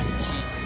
Jesus.